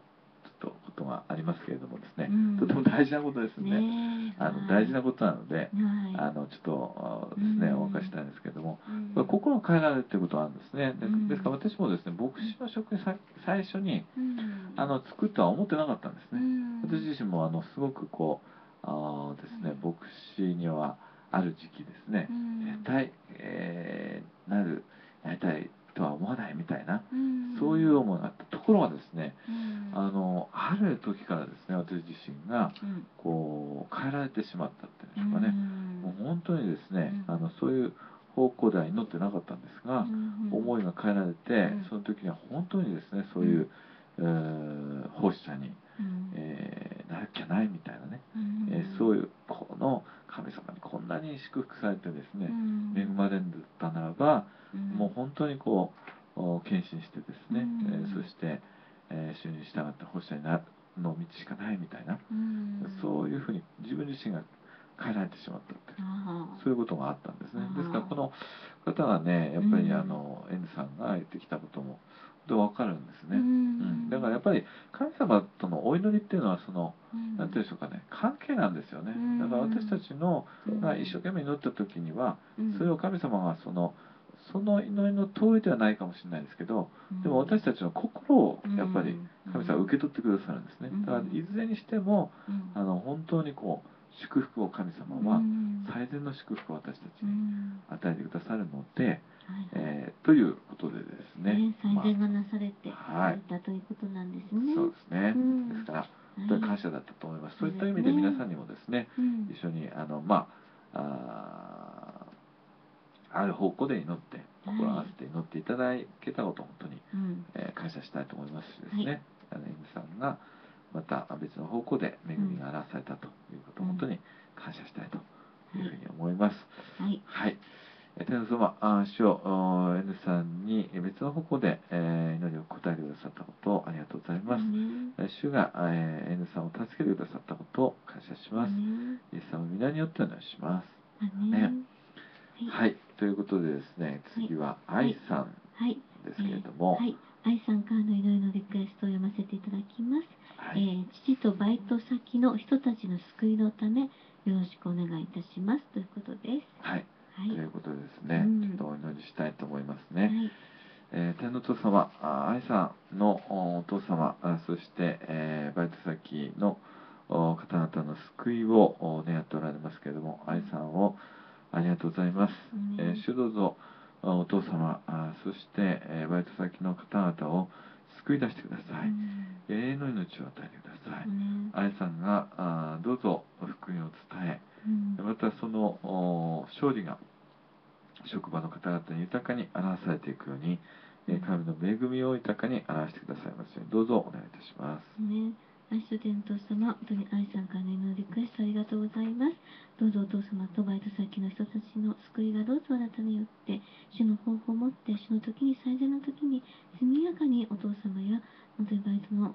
とことがありますけれどもですね、うん。とても大事なことですね。ねえ。あのはい。大事なことなので、はい。あのちょっとあですね、うん。お伺いしたいんですけれども、うん。心を変えられるということはあるんですね。ですから私もですね牧師の職にさ最初にうん。あの作とは思ってなかったんですね、うん。私自身もあのすごくこうあーですねうん。牧師にはある時期ですね、うん。絶対、えーなるやりたいとは思わないみたいな、うんそういう思いがあったところがですねうんあのある時からですね私自身がうんこう変えられてしまったっていうんでしょうかね、もううん本当にですね、うん。あのそういう方向では祈ってなかったんですが、うん思いが変えられて、うん。その時には本当にですねそういう、えー奉仕者に、うん。えーなきゃないみたいなね、うんえーそういうこの神様にこんなに祝福されてですね、うん。恵まれたならば、うん。もう本当にこうお献身してですね、うん。えーそして、えー主に従って奉仕者になるの道しかないみたいな、うん。そういうふうに自分自身が変えられてしまったってそういうことがあったんですね。ですからこの方がねやっぱりうん。あの N さんが言ってきたことも本当わかるんですね。ううん。んだからやっぱり神様とのお祈りっていうのはそのうん。ていうんでしょうかね関係なんですよね。うん。だから私たちのうんが一生懸命祈った時にはうんそれを神様がそのその祈りの通りではないかもしれないですけどでも私たちの心をやっぱり神様は受け取ってくださるんですね。うん。だからいずれにしてもうん。あの本当にこう祝福を神様はうん。最善の祝福を私たちうにん。与えてくださるので、はい。えーということでですね。ね、最まあ善がなされてはい。されたということなんですね。そうですね、うん。ですからはい。本当に感謝だったと思います、そういった意味で皆さんにもですねうん。一緒にあのまああーある方向で祈って心を合わせて祈っていただけたことを本当に、うんえー感謝したいと思いますしですね、はいあのエムさんがまた別の方向で恵みが表されたということをうん本当に感謝したいというふうに思います。はい。はい。えー天皇様、主を N さんに別の方向で、えー祈りを答えてくださったことをありがとうございます。主が、えー N さんを助けてくださったことを感謝します。ねイエス様の皆によってお願いします。はい。ということでですね、次は愛さんはい。ですけれども、はい。愛さんからの祈りのリクエストを読ませていただきます。はいえー父とバイト先の人たちの救いのためよろしくお願いいたしますということです。はい。はい。ということでですね、うんちょっとお祈りしたいと思いますね。はい。えー天皇父様、あ愛さんのおお父様、あそして、えーバイト先のお方々の救いをお願っておられますけれども、愛さんをありがとうございます。うんえー主どうぞおお父様、あそして、えーバイト先の方々を救い出してください。永遠の命を与えてください。うん愛さんがあどうぞ福音を伝え、うんまたそのお勝利が職場の方々に豊かに表されていくように、えー神の恵みを豊かに表してくださいますようにどうぞお願いいたします。ね、愛主天父様、本当に愛さんからのリクエストありがとうございます。どうぞお父様とバイト先の人たちの救いがどうぞあなたによって、主の方法を持って、主の時に最善の時に速やかにお父様や本当にバイトの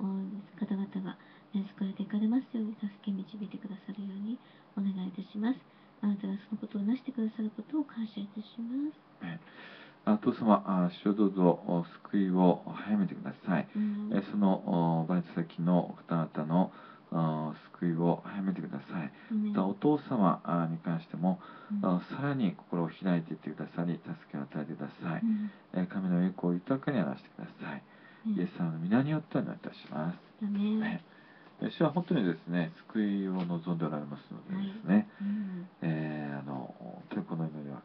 方々が、ね、救われていかれますように助け導いてくださるようにお願いいたします。あなたがそのことをなしてくださることを感謝いたします。ねあ父様、あ主をどうぞお救いを早めてください。うんえーそのおバイト先の方々のあ救いを早めてください。うんまたお父様あに関しても、うんあさらに心を開いていってくださり、助けを与えてください。うんえー神の栄光を豊かに表してください。イエス様の皆によってお願いいたします。だねね主は本当にですね、救いを望んでおられますのでですね、うんえーあの、本当にこの祈りは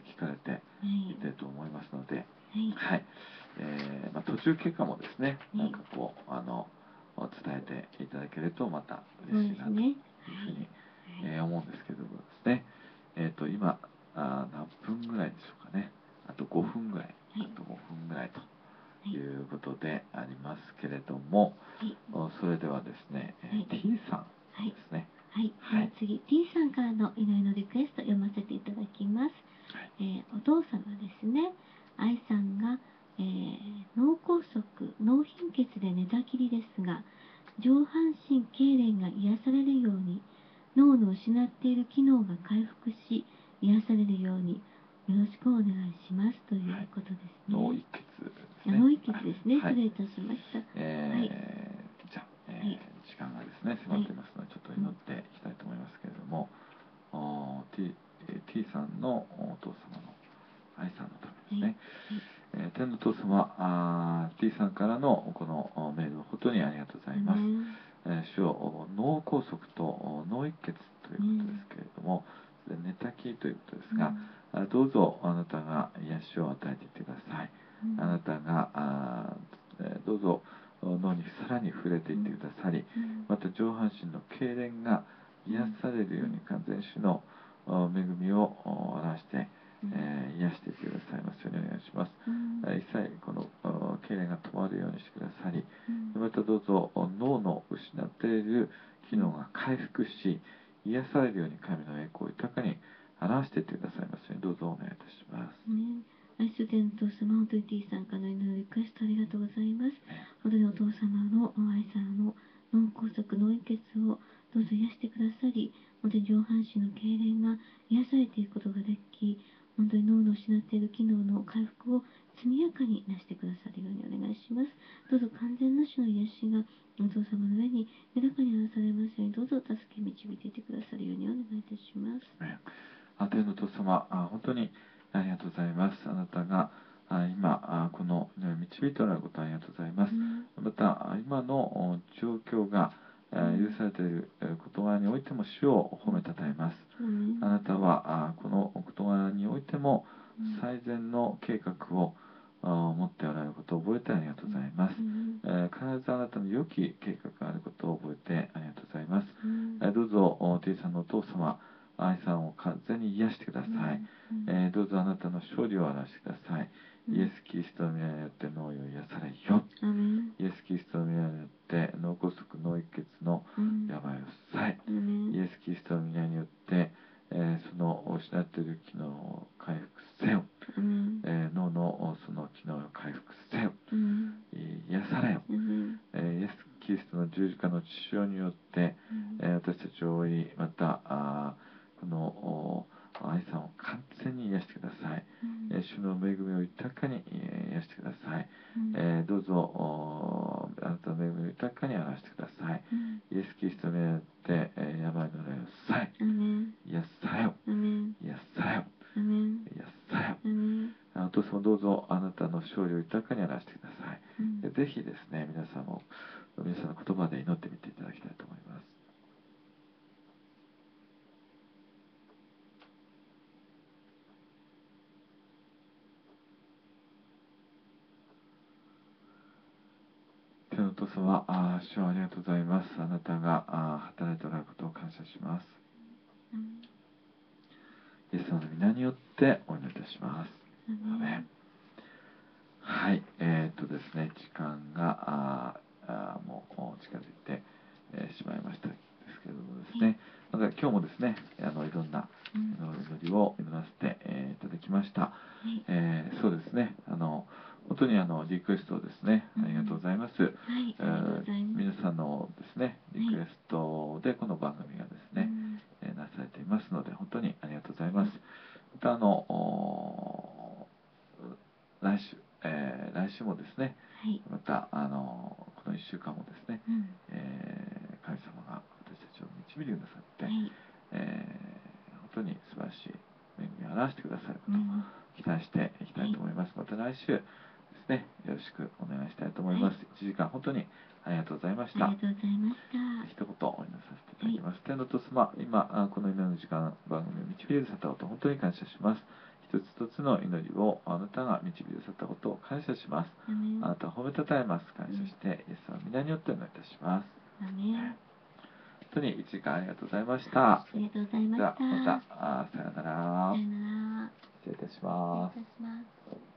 聞かれてい。てと思いますので、はい、はい、えー、まあ、途中結果もですね、はい、なんかこうあの伝えていただけるとまた嬉しいなというふうに、え、思うんですけどもですね、えっ、ー、と今あ何分ぐらいでしょうかね、あと5分ぐらい、あと5分ぐらいということでありますけれども、してくださり、本当に上半身の痙攣が癒されていくことができ、本当に脳の失っている機能の回復を速やかになしてくださるようにお願いします。どうぞ完全な種の癒しが父様、あ主をありがとうございます。あなたがあ働いておられることを感謝します。イエス様の皆によってお祈りいたします。はい、えー、っとですね、時間があもう近づいて、えー、しまいましたですけれどもですね、また今日もですね、あのいろんな祈りを祈らせて、えー、いただきました。えそうですね、あの。本当にあのリクエストをですね、ありがとうございます。皆さんのですね、リクエストでこの番組がですね、はい、なされていますので、本当にありがとうございます。またあの、来週、えー、来週もですね、はい、またあのこの1週間もですね、うん、えー、神様が私たちを導いてくださって、はい、えー、本当に素晴らしい恵みを表してくださることを期待していきたいと思います。また来週ですね、よろしくお願いしたいと思います。はい、1時間本当にありがとうございました。ありがとうございました。一言お祈りさせていただきます。天の父様ま、今、この今の時間、番組を導き出さったこと、本当に感謝します。一つ一つの祈りをあなたが導き出さったことを感謝します。あなたを褒めたたえます。感謝して、イエス様皆によってお願いいたします。本当に1時間ありがとうございました。ありがとうございました。また、あさよなら。さよなら。失礼いたします。